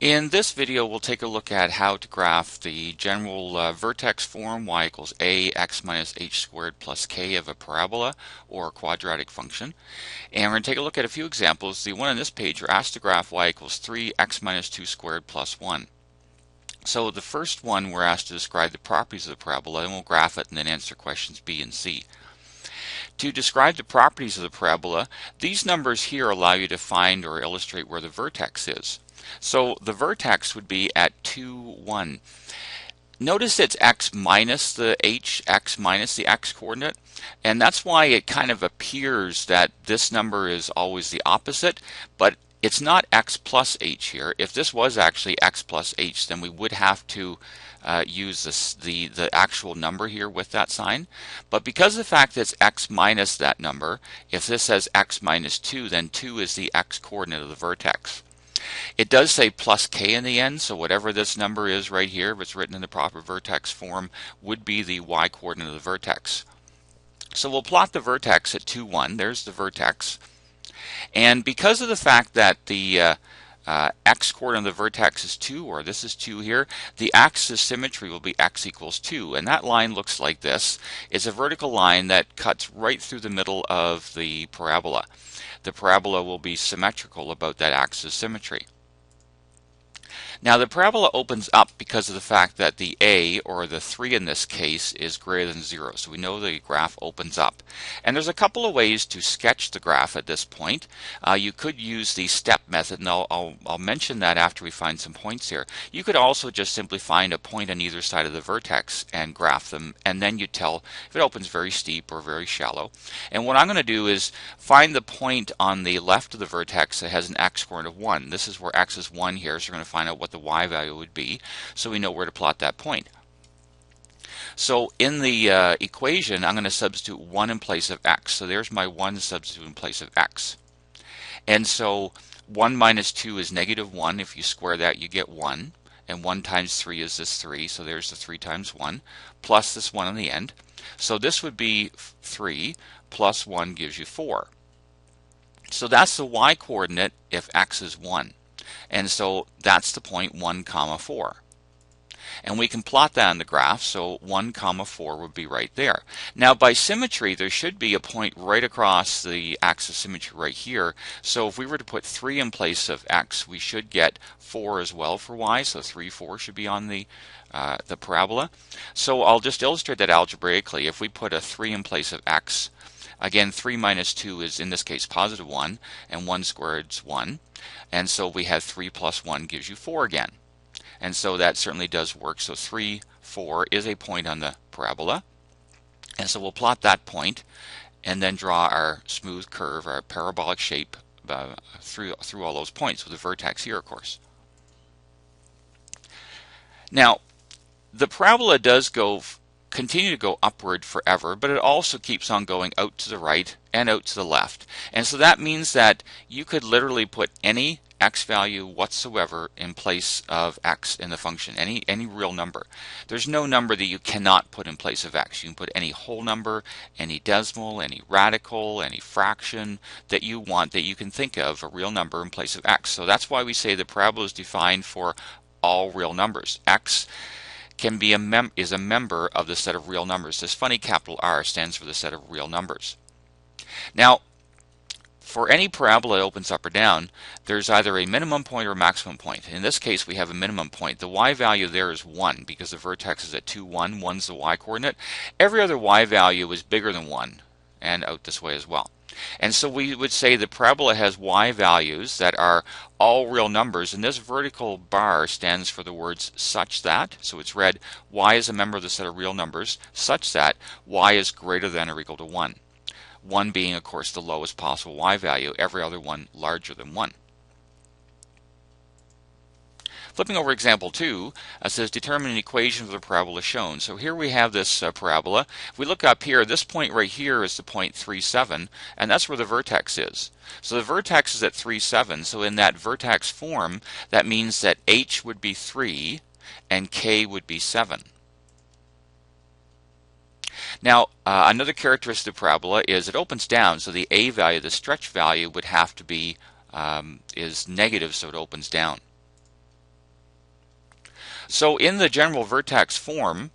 In this video we'll take a look at how to graph the general uh, vertex form y equals a x minus h squared plus k of a parabola or quadratic function. And we're going to take a look at a few examples. The one on this page we're asked to graph y equals 3 x minus 2 squared plus 1. So the first one we're asked to describe the properties of the parabola and we'll graph it and then answer questions B and C. To describe the properties of the parabola, these numbers here allow you to find or illustrate where the vertex is. So the vertex would be at 2, 1. Notice it's x minus the h, x minus the x coordinate, and that's why it kind of appears that this number is always the opposite, but it's not x plus h here. If this was actually x plus h, then we would have to uh, use this, the, the actual number here with that sign. But because of the fact that it's x minus that number, if this says x minus 2, then 2 is the x coordinate of the vertex. It does say plus k in the end, so whatever this number is right here, if it's written in the proper vertex form, would be the y coordinate of the vertex. So we'll plot the vertex at 2, 1. There's the vertex. And because of the fact that the uh, uh, x coordinate of the vertex is 2, or this is 2 here, the axis symmetry will be x equals 2. And that line looks like this. It's a vertical line that cuts right through the middle of the parabola the parabola will be symmetrical about that axis symmetry. Now the parabola opens up because of the fact that the a, or the 3 in this case, is greater than 0. So we know the graph opens up. And there's a couple of ways to sketch the graph at this point. Uh, you could use the step method, and I'll, I'll, I'll mention that after we find some points here. You could also just simply find a point on either side of the vertex and graph them, and then you tell if it opens very steep or very shallow. And what I'm going to do is find the point on the left of the vertex that has an x coordinate of 1. This is where x is 1 here, so we're going to find out what what the y value would be, so we know where to plot that point. So in the uh, equation, I'm going to substitute 1 in place of x. So there's my 1 substitute in place of x. And so 1 minus 2 is negative 1. If you square that, you get 1. And 1 times 3 is this 3. So there's the 3 times 1, plus this 1 on the end. So this would be 3 plus 1 gives you 4. So that's the y coordinate if x is 1. And so that's the point 1 comma 4. And we can plot that on the graph, so 1 comma 4 would be right there. Now by symmetry, there should be a point right across the axis symmetry right here. So if we were to put 3 in place of x, we should get 4 as well for y, so 3, 4 should be on the, uh, the parabola. So I'll just illustrate that algebraically. If we put a 3 in place of x, Again, 3 minus 2 is, in this case, positive 1, and 1 squared is 1. And so we have 3 plus 1 gives you 4 again. And so that certainly does work. So 3, 4 is a point on the parabola. And so we'll plot that point and then draw our smooth curve, our parabolic shape uh, through, through all those points with the vertex here, of course. Now, the parabola does go continue to go upward forever, but it also keeps on going out to the right and out to the left. And so that means that you could literally put any x value whatsoever in place of x in the function, any, any real number. There's no number that you cannot put in place of x. You can put any whole number, any decimal, any radical, any fraction that you want that you can think of, a real number in place of x. So that's why we say the parabola is defined for all real numbers. x can be a mem is a member of the set of real numbers. This funny capital R stands for the set of real numbers. Now, for any parabola that opens up or down, there's either a minimum point or a maximum point. In this case, we have a minimum point. The y value there is 1 because the vertex is at 2, 1. 1's the y coordinate. Every other y value is bigger than 1 and out this way as well. And so we would say the parabola has y values that are all real numbers, and this vertical bar stands for the words such that. So it's read y is a member of the set of real numbers such that y is greater than or equal to 1. 1 being, of course, the lowest possible y value, every other one larger than 1. Flipping over example 2, it says determine an equation for the parabola shown. So here we have this uh, parabola. If we look up here, this point right here is the point 37, and that's where the vertex is. So the vertex is at 3, 7, so in that vertex form, that means that h would be 3 and k would be 7. Now, uh, another characteristic of the parabola is it opens down, so the a value, the stretch value, would have to be um, is negative, so it opens down. So in the general vertex form,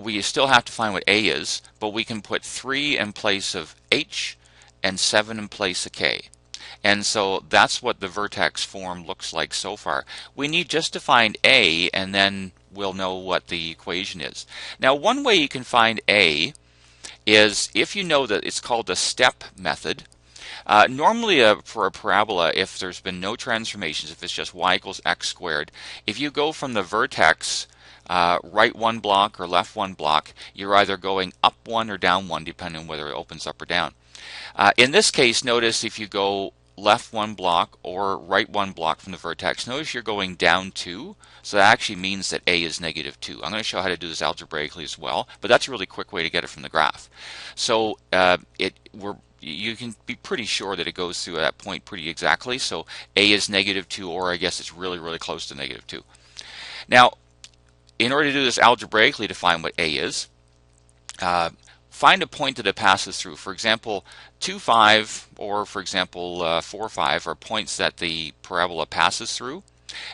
we still have to find what A is, but we can put 3 in place of H and 7 in place of K. And so that's what the vertex form looks like so far. We need just to find A and then we'll know what the equation is. Now one way you can find A is if you know that it's called the step method. Uh, normally uh, for a parabola, if there's been no transformations, if it's just y equals x squared, if you go from the vertex uh, right one block or left one block, you're either going up one or down one, depending on whether it opens up or down. Uh, in this case, notice if you go left one block or right one block from the vertex, notice you're going down two. So that actually means that A is negative 2. I'm going to show how to do this algebraically as well, but that's a really quick way to get it from the graph. So uh, it we're you can be pretty sure that it goes through that point pretty exactly. So A is negative 2, or I guess it's really, really close to negative 2. Now, in order to do this algebraically to find what A is, uh, find a point that it passes through. For example, 2, 5, or for example, uh, 4, 5 are points that the parabola passes through.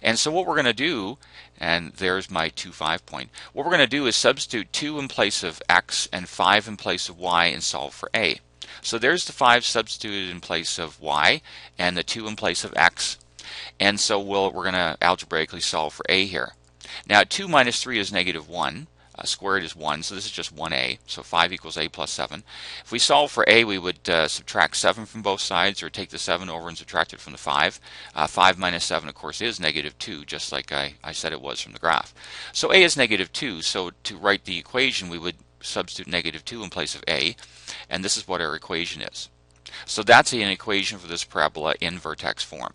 And so what we're going to do, and there's my 2, 5 point, what we're going to do is substitute 2 in place of x and 5 in place of y and solve for A. So there's the 5 substituted in place of y and the 2 in place of x. And so we'll, we're going to algebraically solve for A here. Now 2 minus 3 is negative 1. Uh, squared is 1, so this is just 1a. So 5 equals a plus 7. If we solve for a, we would uh, subtract 7 from both sides, or take the 7 over and subtract it from the 5. Uh, 5 minus 7, of course, is negative 2, just like I, I said it was from the graph. So a is negative 2, so to write the equation, we would substitute negative 2 in place of a, and this is what our equation is. So that's an equation for this parabola in vertex form.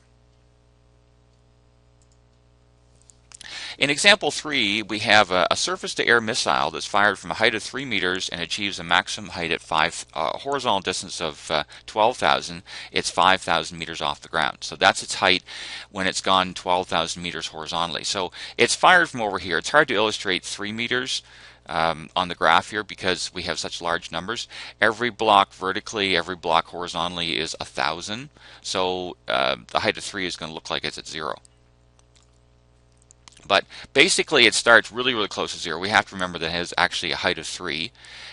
In example 3, we have a, a surface-to-air missile that's fired from a height of 3 meters and achieves a maximum height at 5 uh, horizontal distance of uh, 12,000. It's 5,000 meters off the ground. So that's its height when it's gone 12,000 meters horizontally. So it's fired from over here. It's hard to illustrate 3 meters um, on the graph here because we have such large numbers. Every block vertically, every block horizontally is a thousand. So uh, the height of 3 is going to look like it's at 0. But basically, it starts really, really close to zero. We have to remember that it has actually a height of 3.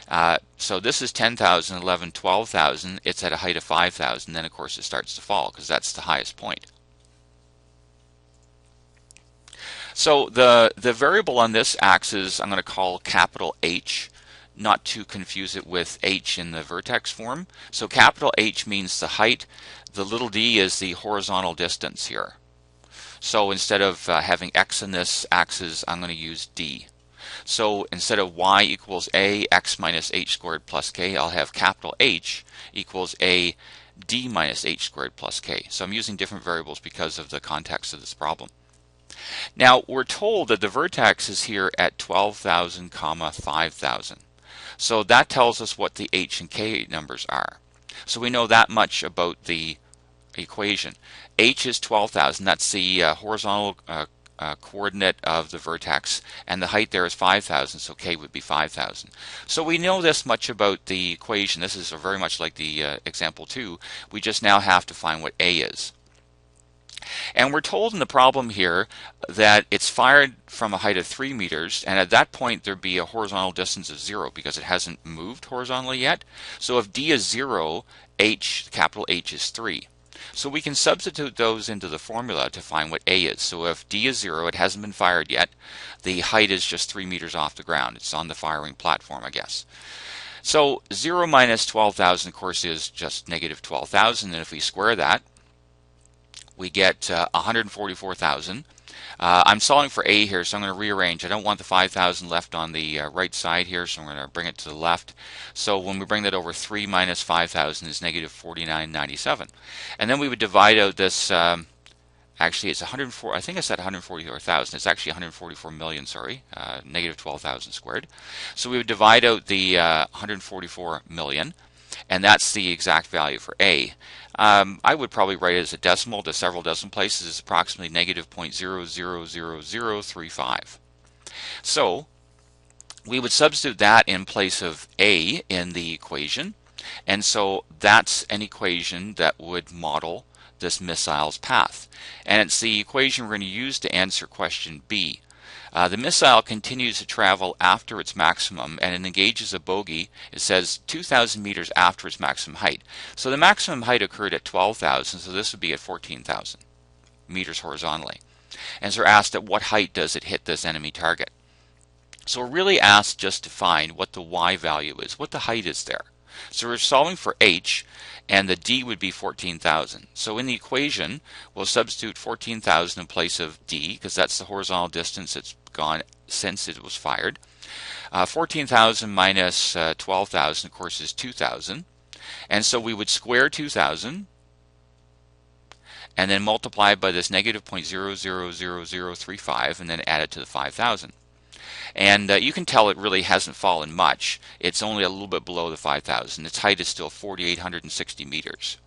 Uh, so this is 10,000, 11, 12,000. It's at a height of 5,000. Then, of course, it starts to fall because that's the highest point. So the, the variable on this axis I'm going to call capital H, not to confuse it with H in the vertex form. So capital H means the height. The little d is the horizontal distance here. So instead of uh, having x in this axis, I'm going to use d. So instead of y equals a x minus h squared plus k, I'll have capital H equals a d minus h squared plus k. So I'm using different variables because of the context of this problem. Now we're told that the vertex is here at 12,000 comma 5,000. So that tells us what the h and k numbers are. So we know that much about the equation. H is 12,000. That's the uh, horizontal uh, uh, coordinate of the vertex, and the height there is 5,000, so k would be 5,000. So we know this much about the equation. This is very much like the uh, example 2. We just now have to find what a is. And we're told in the problem here that it's fired from a height of 3 meters, and at that point there'd be a horizontal distance of 0 because it hasn't moved horizontally yet. So if d is 0, h, capital H is 3. So we can substitute those into the formula to find what A is. So if D is 0, it hasn't been fired yet. The height is just 3 meters off the ground. It's on the firing platform, I guess. So 0 minus 12,000, of course, is just negative 12,000. And if we square that, we get uh, 144,000. Uh, I'm solving for A here, so I'm going to rearrange. I don't want the 5,000 left on the uh, right side here, so I'm going to bring it to the left. So when we bring that over, 3 minus 5,000 is negative 49.97. And then we would divide out this, um, actually it's 104, I think I said 144,000. It's actually 144 million, sorry, uh, negative 12,000 squared. So we would divide out the uh, 144 million, and that's the exact value for A. Um, I would probably write it as a decimal to several decimal places. It's approximately negative 0.000035. So we would substitute that in place of A in the equation. And so that's an equation that would model this missile's path. And it's the equation we're going to use to answer question B. Uh, the missile continues to travel after its maximum and it engages a bogey, it says 2,000 meters after its maximum height. So the maximum height occurred at 12,000, so this would be at 14,000 meters horizontally. And so we're asked at what height does it hit this enemy target. So we're really asked just to find what the y value is, what the height is there. So we're solving for h, and the d would be 14,000. So in the equation, we'll substitute 14,000 in place of d, because that's the horizontal distance it's gone since it was fired. Uh, 14,000 minus, uh, 12,000, of course, is 2,000. And so we would square 2,000 and then multiply by this negative 0.000035 and then add it to the 5,000. And uh, you can tell it really hasn't fallen much. It's only a little bit below the 5,000. Its height is still 4,860 meters.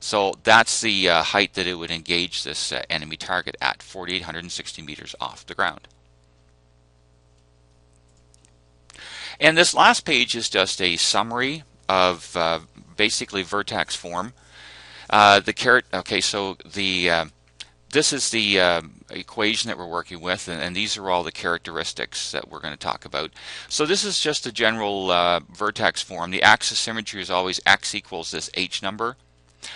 So that's the uh, height that it would engage this uh, enemy target at, 4,860 meters off the ground. And this last page is just a summary of uh, basically vertex form. Uh, the caret, okay, so the uh, this is the uh, equation that we're working with, and, and, these are all the characteristics that we're going to talk about. So this is just a general uh, vertex form. The axis symmetry is always x equals this h number.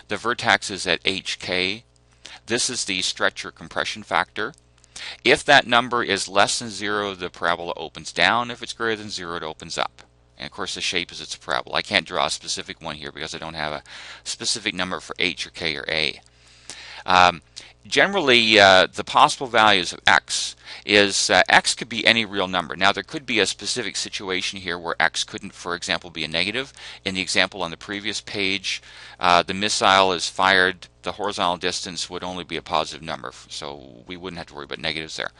The vertex is at hk. This is the stretch or compression factor. If that number is less than 0, the parabola opens down. If it's greater than 0, it opens up. And of course the shape is its parabola. I can't draw a specific one here because I don't have a specific number for h or k or a. Um, generally, uh, the possible values of x is uh, x could be any real number. Now, there could be a specific situation here where x couldn't, for example, be a negative. In the example on the previous page, uh, the missile is fired, the horizontal distance would only be a positive number, so we wouldn't have to worry about negatives there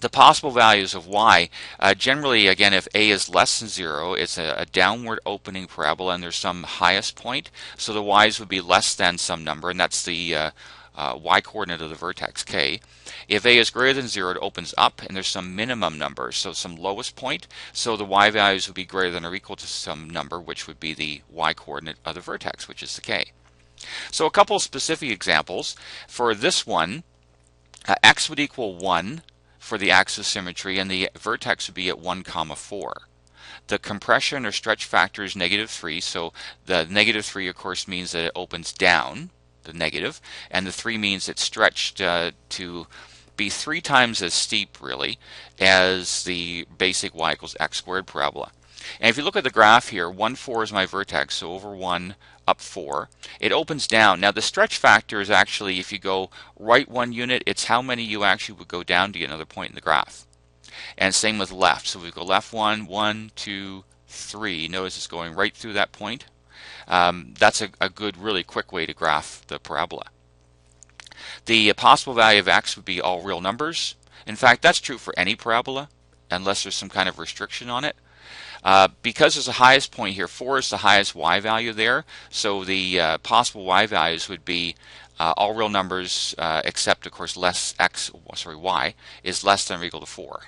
the possible values of y, uh, generally, again, if a is less than 0, it's a, a, downward opening parabola and there's some highest point. So the y's would be less than some number, and that's the uh, y coordinate of the vertex k. If a is greater than 0, it opens up, and there's some minimum number, so some lowest point. So the y values would be greater than or equal to some number, which would be the y coordinate of the vertex, which is the k. So a couple specific examples. For this one, uh, x would equal 1 for the axis symmetry and the vertex would be at 1 comma 4. The compression or stretch factor is negative 3, so the negative 3 of course means that it opens down, the negative, and the 3 means it's stretched uh, to be three times as steep really as the basic y equals x squared parabola. And if you look at the graph here, 1, 4 is my vertex, so over 1, up 4. It opens down. Now the stretch factor is actually, if you go right one unit, it's how many you actually would go down to get another point in the graph. And same with left. So we go left one, one, two, three. Notice it's going right through that point. Um, that's a, a good, really quick way to graph the parabola. The possible value of x would be all real numbers. In fact, that's true for any parabola, unless there's some kind of restriction on it. Uh, because there's a highest point here, 4 is the highest y value there, so the uh, possible y values would be uh, all real numbers uh, except, of course, less x, sorry, y is less than or equal to 4.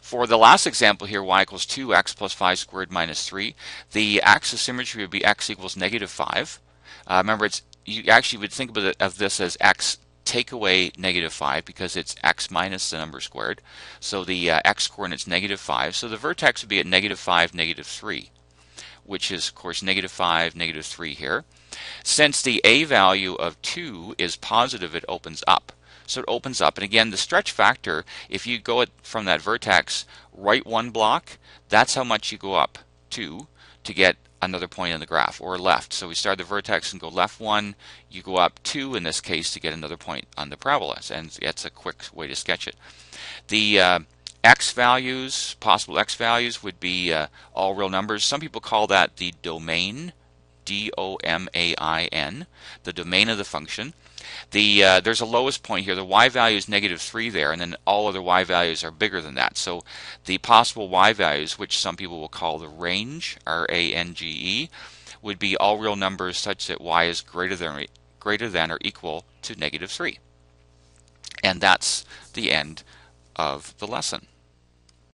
For the last example here, y equals 2x plus 5 squared minus 3, the axis symmetry would be x equals negative 5. Uh, remember, it's you actually would think of, it, of this as x take away negative 5 because it's x minus the number squared. So the uh, x coordinate is negative 5. So the vertex would be at negative 5, negative 3, which is, of course, negative 5, negative 3 here. Since the a value of 2 is positive, it opens up. So it opens up. And again, the stretch factor, if you go from that vertex right one block, that's how much you go up to to get another point in the graph or left. So we start the vertex and go left one, you go up two in this case to get another point on the parabola. And that's a quick way to sketch it. The uh, x values, possible x values would be uh, all real numbers. Some people call that the domain, D-O-M-A-I-N, the domain of the function. The uh, There's a lowest point here. The y value is negative 3 there, and then all other y values are bigger than that. So the possible y values, which some people will call the range, R-A-N-G-E, would be all real numbers such that y is greater than, greater than or equal to negative 3. And that's the end of the lesson.